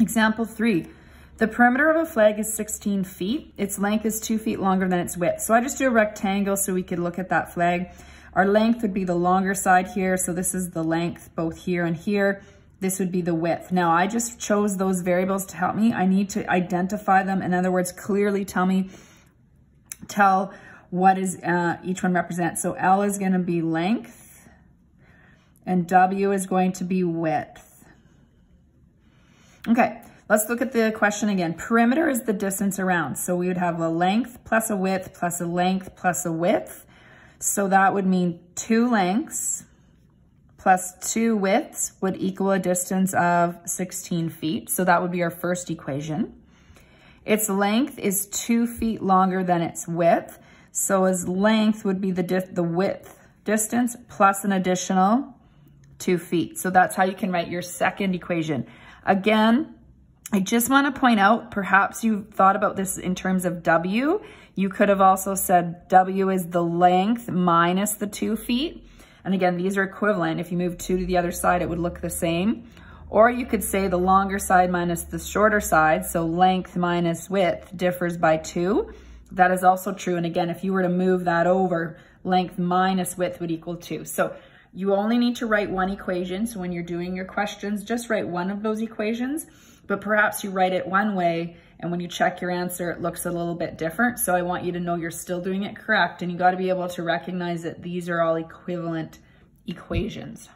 Example three, the perimeter of a flag is 16 feet. Its length is two feet longer than its width. So I just do a rectangle so we could look at that flag. Our length would be the longer side here. So this is the length both here and here. This would be the width. Now I just chose those variables to help me. I need to identify them. In other words, clearly tell me, tell what is uh, each one represents. So L is gonna be length and W is going to be width. Okay, let's look at the question again. Perimeter is the distance around. So we would have a length plus a width plus a length plus a width. So that would mean two lengths plus two widths would equal a distance of 16 feet. So that would be our first equation. Its length is two feet longer than its width. So its length would be the, the width distance plus an additional two feet. So that's how you can write your second equation. Again, I just want to point out, perhaps you thought about this in terms of W. You could have also said W is the length minus the two feet. And again, these are equivalent. If you move two to the other side, it would look the same. Or you could say the longer side minus the shorter side. So length minus width differs by two. That is also true. And again, if you were to move that over, length minus width would equal two. So you only need to write one equation. So when you're doing your questions, just write one of those equations, but perhaps you write it one way and when you check your answer, it looks a little bit different. So I want you to know you're still doing it correct and you gotta be able to recognize that these are all equivalent equations.